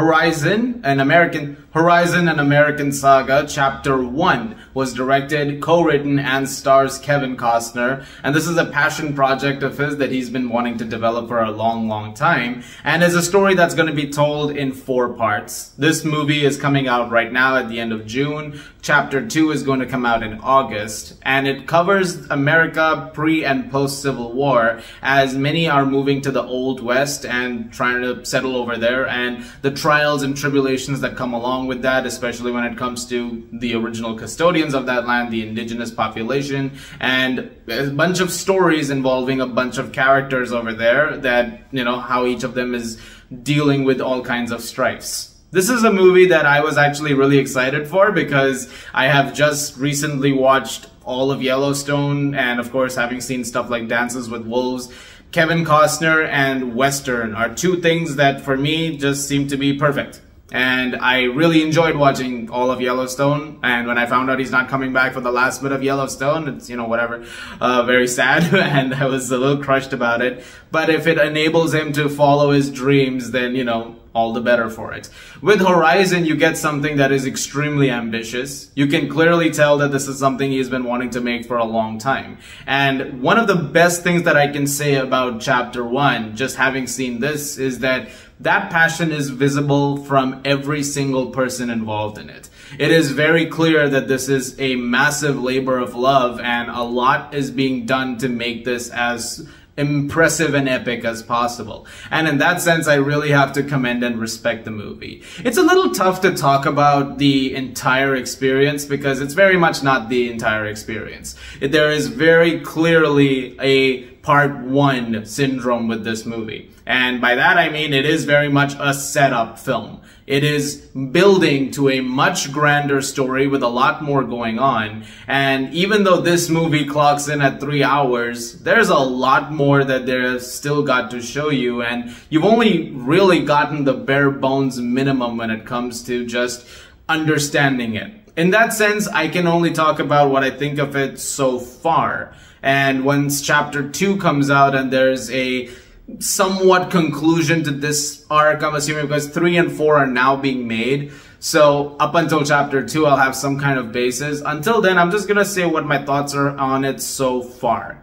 Horizon, an American Horizon an American Saga Chapter 1 was directed, co-written and stars Kevin Costner and this is a passion project of his that he's been wanting to develop for a long long time and is a story that's going to be told in four parts. This movie is coming out right now at the end of June. Chapter 2 is going to come out in August and it covers America pre and post Civil War as many are moving to the Old West and trying to settle over there and the trials and tribulations that come along with that, especially when it comes to the original custodians of that land, the indigenous population, and a bunch of stories involving a bunch of characters over there that, you know, how each of them is dealing with all kinds of strifes. This is a movie that I was actually really excited for because I have just recently watched all of Yellowstone and of course having seen stuff like Dances with Wolves, Kevin Costner and Western are two things that for me just seem to be perfect. And I really enjoyed watching all of Yellowstone. And when I found out he's not coming back for the last bit of Yellowstone, it's, you know, whatever, uh, very sad. and I was a little crushed about it. But if it enables him to follow his dreams, then, you know, all the better for it. With Horizon, you get something that is extremely ambitious. You can clearly tell that this is something he's been wanting to make for a long time. And one of the best things that I can say about chapter one, just having seen this, is that that passion is visible from every single person involved in it. It is very clear that this is a massive labor of love and a lot is being done to make this as impressive and epic as possible. And in that sense, I really have to commend and respect the movie. It's a little tough to talk about the entire experience because it's very much not the entire experience. There is very clearly a part one syndrome with this movie. And by that I mean it is very much a setup film. It is building to a much grander story with a lot more going on. And even though this movie clocks in at three hours, there's a lot more that there's still got to show you. And you've only really gotten the bare bones minimum when it comes to just understanding it. In that sense, I can only talk about what I think of it so far. And once chapter two comes out and there's a somewhat conclusion to this arc, I'm assuming because three and four are now being made. So up until chapter two, I'll have some kind of basis. Until then, I'm just gonna say what my thoughts are on it so far.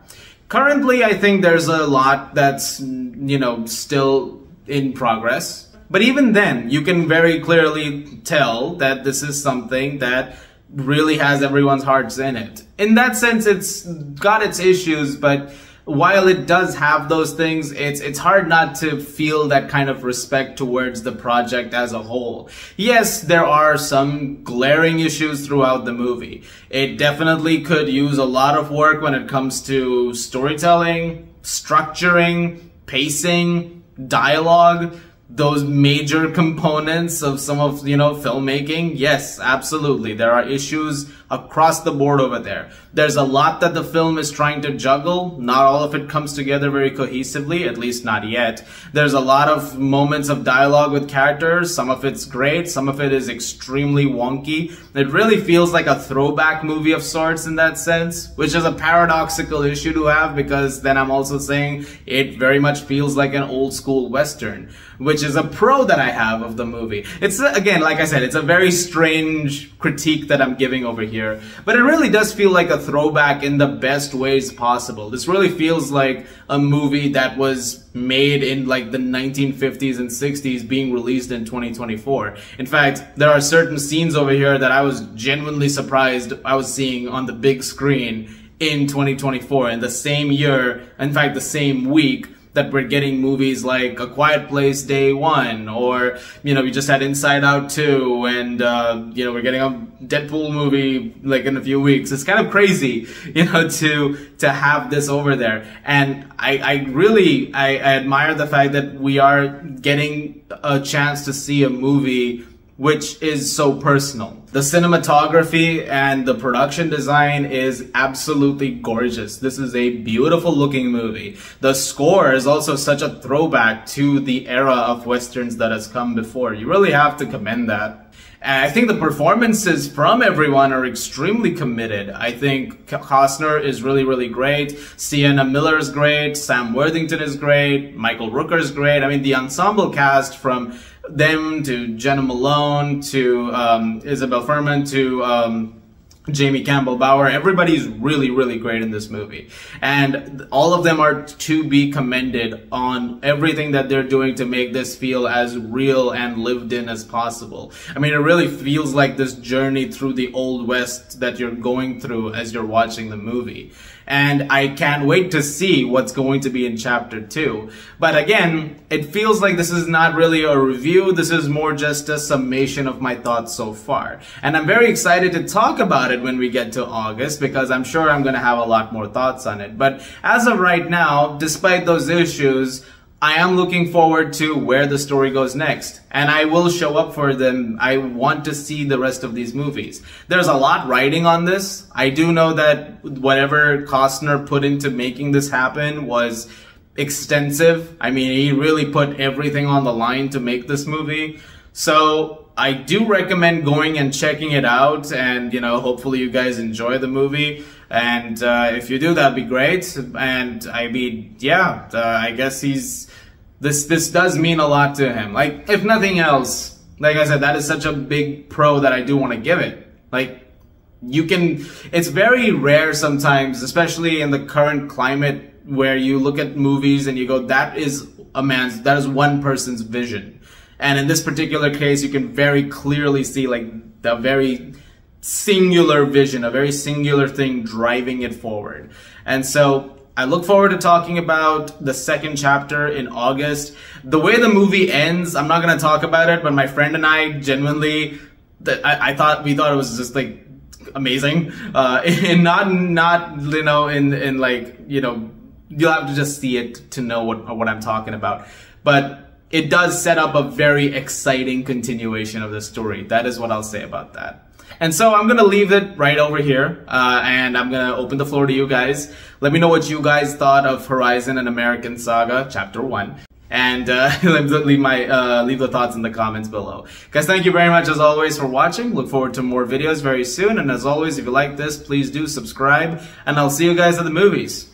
Currently, I think there's a lot that's, you know, still in progress. But even then, you can very clearly tell that this is something that really has everyone's hearts in it. In that sense, it's got its issues, but while it does have those things, it's it's hard not to feel that kind of respect towards the project as a whole. Yes, there are some glaring issues throughout the movie. It definitely could use a lot of work when it comes to storytelling, structuring, pacing, dialogue, those major components of some of you know filmmaking yes absolutely there are issues across the board over there. There's a lot that the film is trying to juggle. Not all of it comes together very cohesively at least not yet. There's a lot of moments of dialogue with characters. Some of it's great some of it is extremely wonky. It really feels like a throwback movie of sorts in that sense which is a paradoxical issue to have because then i'm also saying it very much feels like an old school western which is a pro that I have of the movie. It's, again, like I said, it's a very strange critique that I'm giving over here, but it really does feel like a throwback in the best ways possible. This really feels like a movie that was made in like the 1950s and 60s being released in 2024. In fact, there are certain scenes over here that I was genuinely surprised I was seeing on the big screen in 2024 in the same year, in fact, the same week that we're getting movies like A Quiet Place Day One, or you know we just had Inside Out Two, and uh, you know we're getting a Deadpool movie like in a few weeks. It's kind of crazy, you know, to to have this over there, and I, I really I, I admire the fact that we are getting a chance to see a movie which is so personal. The cinematography and the production design is absolutely gorgeous. This is a beautiful looking movie. The score is also such a throwback to the era of westerns that has come before. You really have to commend that. And I think the performances from everyone are extremely committed. I think Costner is really, really great. Sienna Miller is great. Sam Worthington is great. Michael Rooker is great. I mean, the ensemble cast from them to Jena Malone to um, Isabelle Fuhrman to um, Jamie Campbell Bower. Everybody's really, really great in this movie. And all of them are to be commended on everything that they're doing to make this feel as real and lived in as possible. I mean, it really feels like this journey through the Old West that you're going through as you're watching the movie and I can't wait to see what's going to be in chapter 2. But again, it feels like this is not really a review, this is more just a summation of my thoughts so far. And I'm very excited to talk about it when we get to August because I'm sure I'm going to have a lot more thoughts on it. But as of right now, despite those issues, I am looking forward to where the story goes next. And I will show up for them. I want to see the rest of these movies. There's a lot writing on this. I do know that whatever Costner put into making this happen was extensive. I mean, he really put everything on the line to make this movie. So I do recommend going and checking it out. And, you know, hopefully you guys enjoy the movie. And uh, if you do, that'd be great. And I mean, yeah, uh, I guess he's this. This does mean a lot to him. Like, if nothing else, like I said, that is such a big pro that I do want to give it. Like, you can. It's very rare sometimes, especially in the current climate, where you look at movies and you go, "That is a man's. That is one person's vision." And in this particular case, you can very clearly see like the very singular vision, a very singular thing driving it forward. And so I look forward to talking about the second chapter in August. The way the movie ends, I'm not going to talk about it, but my friend and I genuinely, I, I thought, we thought it was just like amazing. Uh, and not, not, you know, in, in like, you know, you'll have to just see it to know what, what I'm talking about. But it does set up a very exciting continuation of the story. That is what I'll say about that. And so I'm going to leave it right over here, uh, and I'm going to open the floor to you guys. Let me know what you guys thought of Horizon and American Saga, Chapter 1. And uh, leave my uh, leave the thoughts in the comments below. Guys, thank you very much as always for watching. Look forward to more videos very soon. And as always, if you like this, please do subscribe. And I'll see you guys at the movies.